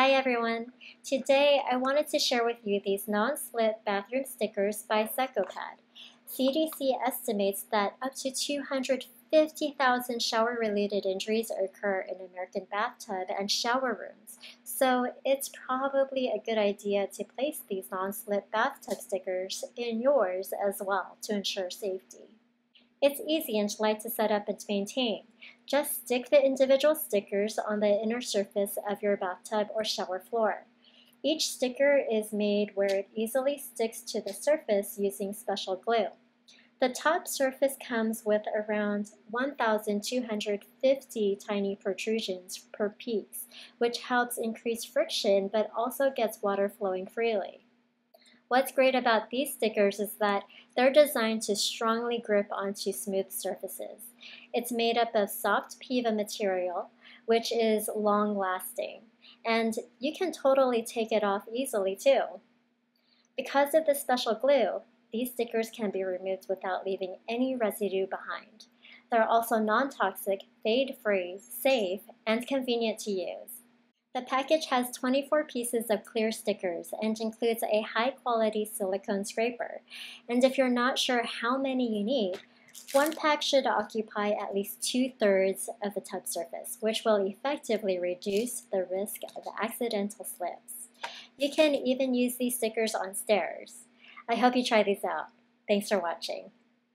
Hi everyone! Today I wanted to share with you these non-slip bathroom stickers by Secopad. CDC estimates that up to 250,000 shower-related injuries occur in American bathtub and shower rooms, so it's probably a good idea to place these non-slip bathtub stickers in yours as well to ensure safety. It's easy and light to set up and to maintain. Just stick the individual stickers on the inner surface of your bathtub or shower floor. Each sticker is made where it easily sticks to the surface using special glue. The top surface comes with around 1,250 tiny protrusions per piece, which helps increase friction but also gets water flowing freely. What's great about these stickers is that they're designed to strongly grip onto smooth surfaces. It's made up of soft PEVA material, which is long lasting, and you can totally take it off easily too. Because of the special glue, these stickers can be removed without leaving any residue behind. They're also non-toxic, fade-free, safe, and convenient to use. The package has 24 pieces of clear stickers and includes a high quality silicone scraper. And if you're not sure how many you need, one pack should occupy at least two thirds of the tub surface, which will effectively reduce the risk of accidental slips. You can even use these stickers on stairs. I hope you try these out. Thanks for watching.